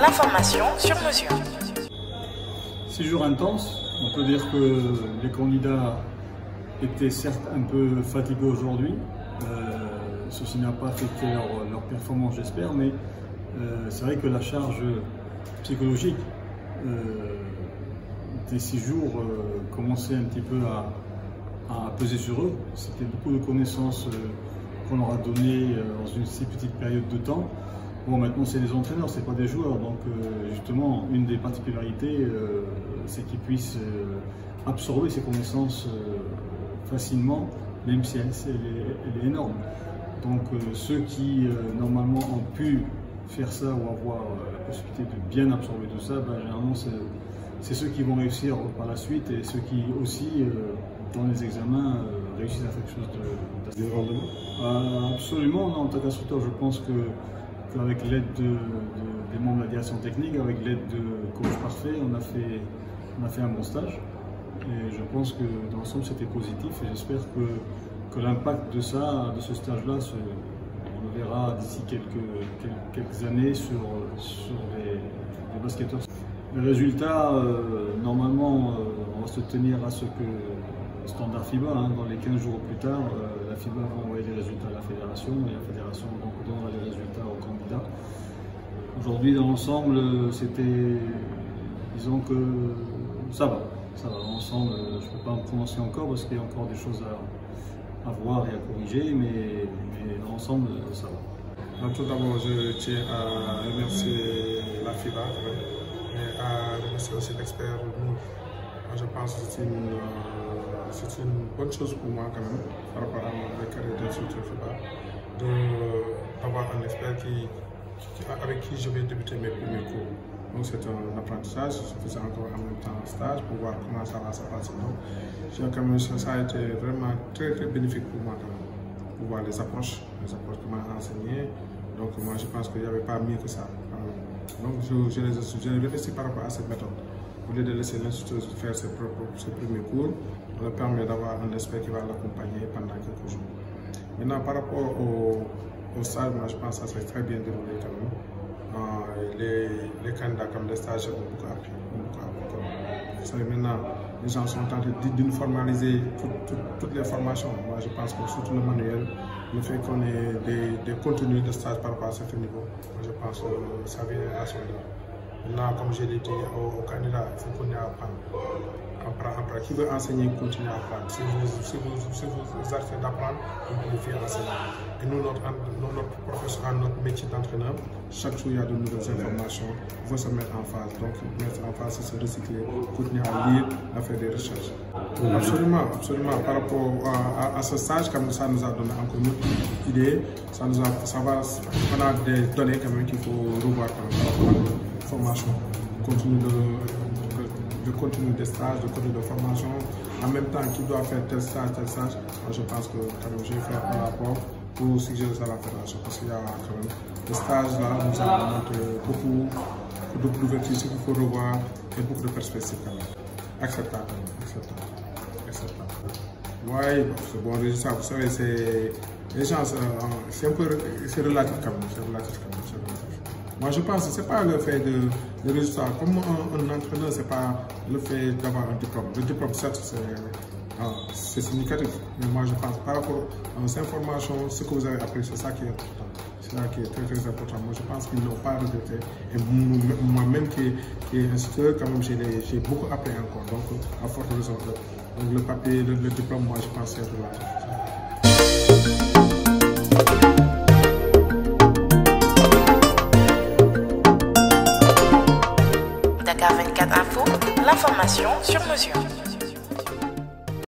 L'information sur mesure. Six jours intenses. On peut dire que les candidats étaient certes un peu fatigués aujourd'hui. Euh, ceci n'a pas affecté leur, performance, j'espère, mais euh, c'est vrai que la charge psychologique euh, des six jours commençait un petit peu à peser sur eux. C'était beaucoup de connaissances qu'on leur a données dans une si petite période de temps. Bon, maintenant, c'est des entraîneurs, c'est pas des joueurs. Donc, euh, justement, une des particularités, euh, c'est qu'ils puissent euh, absorber ces connaissances facilement, même si elle, est, énorme. Donc, ceux qui, normalement, ont pu faire ça ou avoir la possibilité de bien absorber tout ça, ben, généralement, c'est ceux qui vont réussir par la suite et ceux qui aussi, dans les examens, réussissent à faire quelque chose de, absolument, en tant qu'instructeur, je pense que avec l'aide des membres de la direction technique, avec l'aide de coach parfait, on a fait, un bon stage. Et je pense que dans l'ensemble c'était positif et j'espère que, l'impact de ça, de ce stage-là, on le verra d'ici quelques, années sur, les basketteurs. Les résultats, euh, normalement, euh, on va se tenir à ce que standard FIBA, hein, dans les 15 jours plus tard, euh, la FIBA va envoyer les résultats à la fédération et la fédération donnera les résultats aux candidats. Aujourd'hui, dans l'ensemble, c'était, disons que ça va, ça va. L'ensemble, je ne peux pas me prononcer encore parce qu'il y a encore des choses à, voir et à corriger, mais, dans l'ensemble, ça va. tout d'abord, je tiens à remercier la FIBA et à remercier aussi l'expert. Je pense que c'est une c'est une bonne chose pour moi quand même, par rapport à ma carrière d'instructeur FIBA, d'avoir un expert qui, avec qui je vais débuter mes premiers cours. Donc c'est un apprentissage, je faisais encore en même temps un stage pour voir comment ça va se passer. Donc quand même, ça a été vraiment très très bénéfique pour moi quand même, pour voir les approches, les approches qu'on m'a enseignées. Donc moi je pense qu'il n'y avait pas mieux que ça. Donc je, je réfléchis par rapport à cette méthode. Au lieu de laisser l'instructeur faire ses, propres, ses premiers cours, on leur permet d'avoir un expert qui va l'accompagner pendant quelques jours. Maintenant, par rapport au, stage, moi, je pense que ça s'est très bien déroulé quand même. Les, les, candidats comme les stagiaires ont beaucoup appris. Maintenant, les gens sont en train de formaliser tout, tout, toutes les formations. Moi, je pense que surtout le manuel, le fait qu'on ait des, des, contenus de stage par rapport à ce niveau, moi, je pense que ça vient à son heure. Maintenant, comme je l'ai dit aux candidats, il faut qu'on à apprendre apprendre, Qui veut enseigner, continue à apprendre. Si vous, si vous, si vous d'apprendre, vous pouvez faire. Et nous, notre, notre professeur, notre métier d'entraîneur, chaque jour, il y a de nouvelles informations. Il faut se mettre en phase. Donc, mettre en phase, c'est se recycler, continuer à lire, à faire des recherches. Absolument, absolument. Par rapport à, ce stage, comme ça nous a donné encore une idée, ça nous a, ça va, on a des données quand même qu'il faut revoir à la formation. Continue de de contenu de stage, de contenu de formation, en même temps qui doit faire tel stage, tel stage? Moi, je pense que quand même, je vais faire un rapport pour suggérer ça à la fédération parce qu'il y a quand même le stage là, nous avons montré beaucoup, beaucoup d'ouverture, qu'il faut revoir et beaucoup de perspectives quand même. Acceptable, acceptable, acceptable. Oui, c'est bon résultat, vous savez, c'est les gens, c'est un peu, c'est relatif quand même, c'est relatif quand même, relatif. Moi, je pense que ce n'est pas le fait de, de résultat. Comme un, un entraîneur, ce n'est pas le fait d'avoir un diplôme. Le diplôme, certes, c'est euh, significatif. Mais moi, je pense par rapport aux informations, ce que vous avez appris, c'est ça qui est important. C'est ça qui est très, très important. Moi, je pense qu'ils n'ont pas regretté. Et moi-même, qui, qui est instituteur, quand même, j'ai beaucoup appris encore. Donc, à forte raison. Donc, le papier, le diplôme, moi, je pense que c'est relatif. Dakar 24 Info, l'information sur mesure.